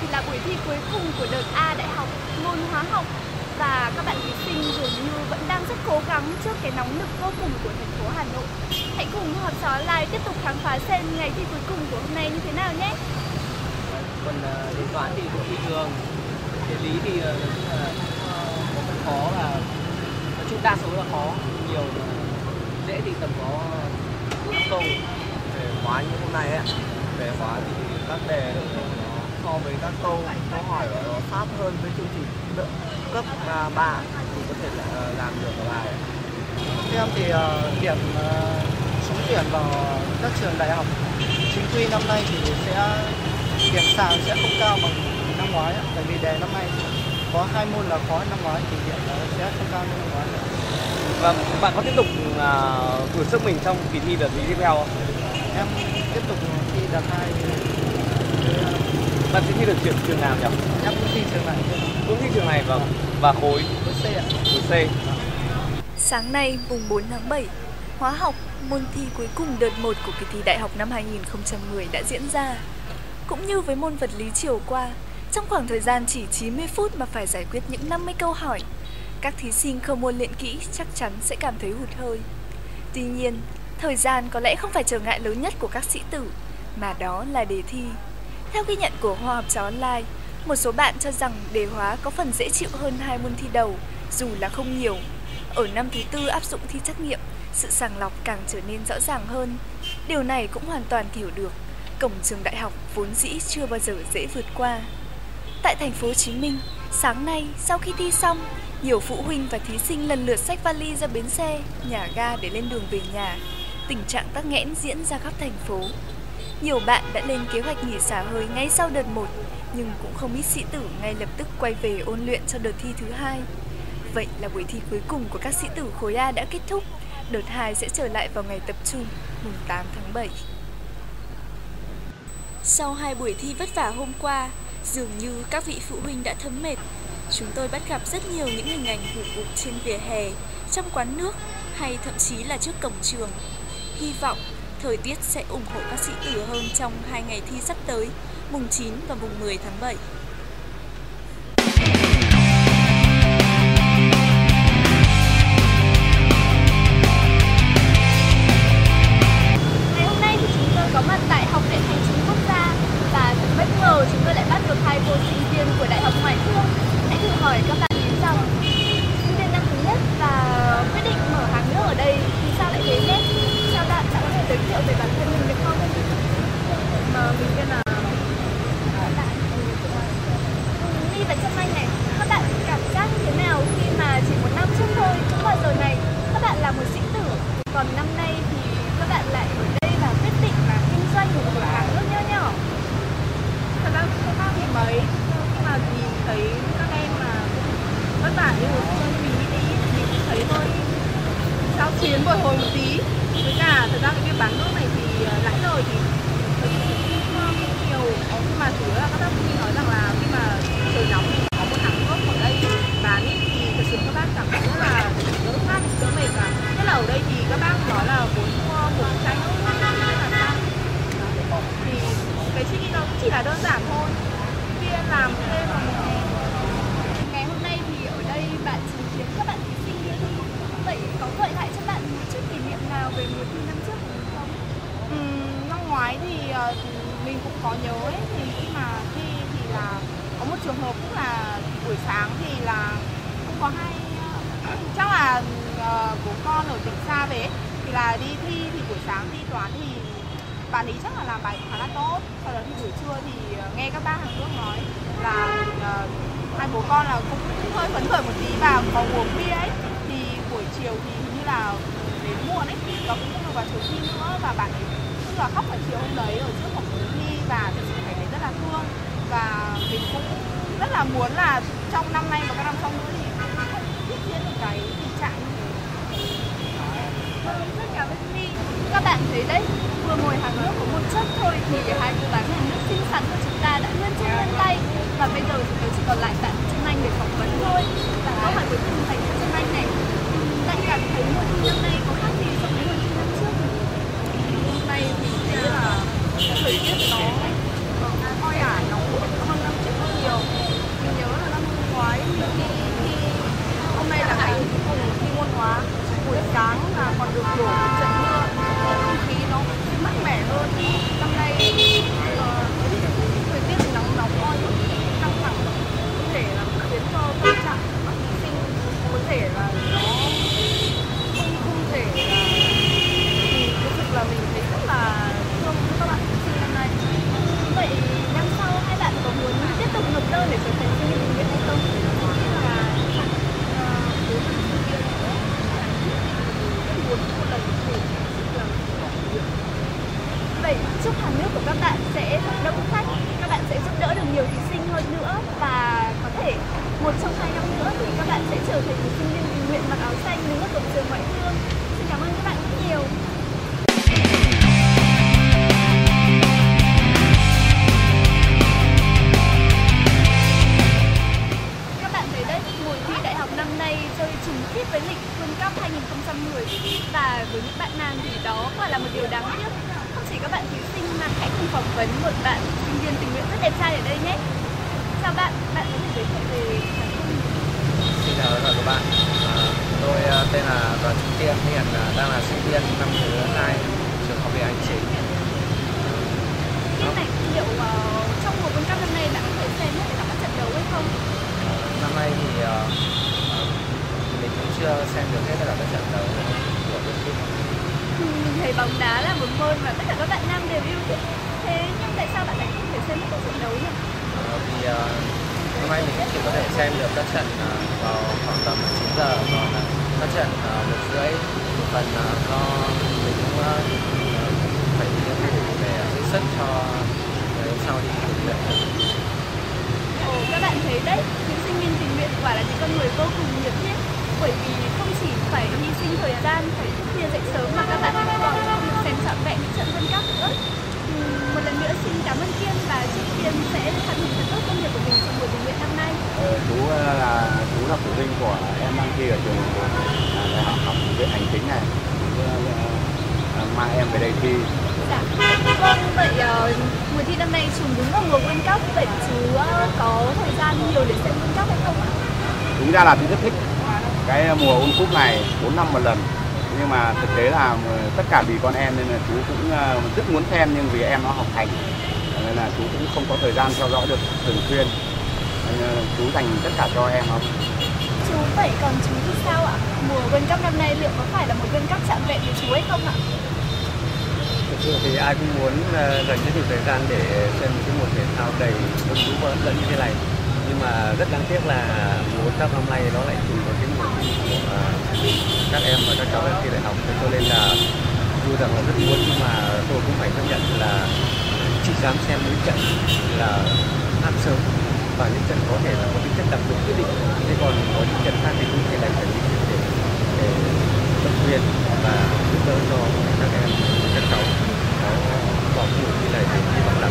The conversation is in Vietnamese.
thì là buổi thi cuối cùng của đợt A đại học môn hóa học và các bạn thí sinh dường như vẫn đang rất cố gắng trước cái nóng nực vô cùng của thành phố Hà Nội. Hãy cùng học trò Online tiếp tục khám phá xem ngày thi cuối cùng của hôm nay như thế nào nhé. Còn uh, toán thì cũng bình thường, địa lý thì uh, có phần khó và nói chung đa số là khó, nhiều dễ thì tầm có năm câu về hóa như hôm nay ấy về hóa thì các đề so với các câu câu hỏi nó sát hơn với chương trình đỡ, cấp 3 thì có thể là làm được cả bài em thì uh, điểm uh, trúng tuyển vào các trường đại học chính quy năm nay thì sẽ điểm sàn sẽ không cao bằng năm ngoái ạ. tại vì đề năm nay có hai môn là khó năm ngoái thì điểm nó sẽ không cao như năm ngoái. Và bạn có tiếp tục uh, thử sức mình trong kỳ thi đợt tiếp theo không? em tiếp tục thi đợt hai Bạn sẽ thi được trường trường nào nhỉ? em cũng thi trường này Cũng thi trường này và và khối khối C ạ. khối C. Sáng nay, mùng 4 tháng 7, hóa học, môn thi cuối cùng đợt 1 của kỳ thi đại học năm 2010 đã diễn ra. Cũng như với môn vật lý chiều qua, trong khoảng thời gian chỉ 90 phút mà phải giải quyết những 50 câu hỏi, các thí sinh không ôn luyện kỹ chắc chắn sẽ cảm thấy hụt hơi. Tuy nhiên, thời gian có lẽ không phải trở ngại lớn nhất của các sĩ tử, mà đó là đề thi. Theo ghi nhận của Hoa học Trò online, một số bạn cho rằng đề hóa có phần dễ chịu hơn hai môn thi đầu, dù là không nhiều. Ở năm thứ tư áp dụng thi trắc nghiệm, sự sàng lọc càng trở nên rõ ràng hơn. Điều này cũng hoàn toàn hiểu được. Cổng trường đại học vốn dĩ chưa bao giờ dễ vượt qua. Tại thành phố Hồ Chí Minh, sáng nay sau khi thi xong, nhiều phụ huynh và thí sinh lần lượt xách vali ra bến xe, nhà ga để lên đường về nhà. Tình trạng tắc nghẽn diễn ra khắp thành phố. Nhiều bạn đã lên kế hoạch nghỉ xả hơi ngay sau đợt 1, nhưng cũng không ít sĩ tử ngay lập tức quay về ôn luyện cho đợt thi thứ hai. Vậy là buổi thi cuối cùng của các sĩ tử khối A đã kết thúc. Đợt 2 sẽ trở lại vào ngày tập trung, mùng 8 tháng 7. Sau hai buổi thi vất vả hôm qua, dường như các vị phụ huynh đã thấm mệt. Chúng tôi bắt gặp rất nhiều những hình ảnh hủ bụng trên vỉa hè, trong quán nước hay thậm chí là trước cổng trường. Hy vọng thời tiết sẽ ủng hộ các sĩ tử hơn trong hai ngày thi sắp tới, mùng 9 và mùng 10 tháng 7. Giới thiệu về bản thân mình được không? Mà mình tên là ờ, ừ, Ly và Trâm Anh này, các bạn cảm giác như thế nào khi mà chỉ một năm trước thôi, cũng vào giờ này, các bạn là một sĩ tử, còn năm nay thì các bạn lại ở đây và quyết định là kinh doanh một cửa hàng nước nho nhỏ. thật ra không khác gì mấy nhưng mà nhìn thấy các em mà cũng vất vả như hồi mình đi thì mình cũng thấy hơi sao chiến bồi hồi một tí với cả thật ra cái việc bán nước này thì ờ, lãi lời thì hơi không nhiều nhưng mà chủ yếu là các bác phụ huynh nói rằng là khi mà trời nóng thì có một hàng nước ở đây bán ý, thì thật sự các bác cảm thấy rất là đỡ khát đỡ mệt và nhất là ở đây thì các bác nói là muốn mua một chai nước hay là sao thì cái suy nghĩ nó cũng chỉ là đơn giản thôi khi em làm thêm vào một ngày Ngày hôm nay thì ở đây bạn chứng kiến các bạn thí sinh đi thi, vậy có gợi lại cho bạn một chút kỷ niệm nào về mùa thi năm trước không? Ừm, năm ngoái thì ờ, mình cũng có nhớ ấy, thì khi mà thi thì là có một trường hợp cũng là buổi sáng thì là không có hay ờ, chắc là ờ, bố con ở tỉnh xa về ấy, thì là đi thi thì buổi sáng thi toán thì bạn ấy chắc là làm bài khá là tốt. Sau đó thì buổi trưa thì ờ, nghe các bác hàng nước nói là hai bố con là cũng hơi phấn khởi một tí và có uống bia ấy. Thì buổi chiều thì hình như là đến muộn ấy và cũng không được vào trường thi nữa và bạn ấy là khóc ở chiều hôm đấy ở trước phòng thi và thực sự phải thấy rất là thương. Và mình cũng rất là muốn là trong năm nay và các năm sau nữa thì không tiếp diễn được cái tình trạng như thế. Vâng, rất cảm ơn Các bạn thấy đấy, vừa ngồi hàng nước có một chất thôi thì hai cô bán hàng nước xinh xắn của chúng ta đã luôn trên vân tay. Và bây giờ chúng tôi chỉ còn lại bạn Trâm Anh để phỏng vấn thôi. Và câu hỏi cuối sáng là còn được đổ 2020 chúc hàng nước của các bạn sẽ thật đông khách các bạn sẽ giúp đỡ được nhiều thí sinh hơn nữa và có thể một trong hai năm nữa thì các bạn sẽ trở thành một sinh viên tình nguyện mặc áo xanh đứng nước cổng trường ngoại thương. Xin cảm ơn các bạn rất nhiều. Trai ở đây nhé. Chào bạn, bạn có thể giới thiệu về bản thân mình? Xin chào tất cả các bạn. À, tôi à, tên là Đoàn Trung Kiên, hiện à, đang là sinh viên năm thứ hai trường học viện hành chính. Thế này, liệu uh, trong mùa World Cup năm nay bạn có thể xem hết tất cả các trận đấu hay không? Năm nay thì à, à, mình cũng chưa xem được hết tất cả các trận đấu của World Cup. Ừ, Mình thấy bóng đá là một môn mà tất cả các bạn nam đều yêu thích. Thế tại sao bạn lại không thể xem các trận đấu nhỉ? Ờ, vì à, hôm nay mình chỉ có thể xem được các trận à, vào khoảng tầm 9 giờ còn à, các trận à, một rưỡi một phần à, do mình cũng à, phải đi nhiệm vụ để giữ sức cho ngày hôm sau đi luyện Ồ, các bạn thấy đấy, những sinh viên tình nguyện quả là những con người vô cùng nhiệt huyết bởi vì không chỉ phải hy sinh thời gian, phải thức khuya dậy sớm mà các bạn còn được xem trọn vẹn những trận World Cup nữa. Một lần nữa xin cảm ơn Kiên và chúc Kiên sẽ hoàn thành thật tốt công việc của mình trong mùa tình nguyện năm nay. Ờ, chú là chú là phụ huynh của em đang thi ở trường à, đại học học viện hành chính này à, mang em về đây thi Dạ. Vâng, vậy ờ, mùa thi năm nay trùng đúng vào mùa World Cup, vậy chú ờ, có thời gian nhiều để xem World Cup hay không ạ? đúng ra là chú rất thích cái mùa World Cup này 4 năm một lần nhưng mà thực tế là ờ, tất cả vì con em nên là chú cũng ờ, rất muốn xem nhưng vì em nó học hành nên là chú cũng không có thời gian theo dõi được thường xuyên nên là chú dành tất cả cho em nó Chú vậy còn chú thì sao ạ? Mùa World Cup năm nay liệu có phải là một World Cup trọn vẹn với chú hay không ạ? Thực sự thì ai cũng muốn ờ, dành rất nhiều thời gian để xem cái mùa thể thao đầy hứng thú và hấp dẫn như thế này nhưng mà rất đáng tiếc là mùa World Cup năm nay nó lại trùng vào cái mùa thi của à, các em và các cháu đang thi đại học. Thế cho nên là dù rằng là rất muốn nhưng mà tôi cũng phải chấp nhận là chỉ dám xem những trận là ăn sớm. Và những trận có thể là có tính chất đặc biệt quyết định. Thế còn có những trận khác thì cũng thể dành phải gian để, để động viên và giúp đỡ cho các em các cháu. Có bỏ cuộc như này thì hy vọng là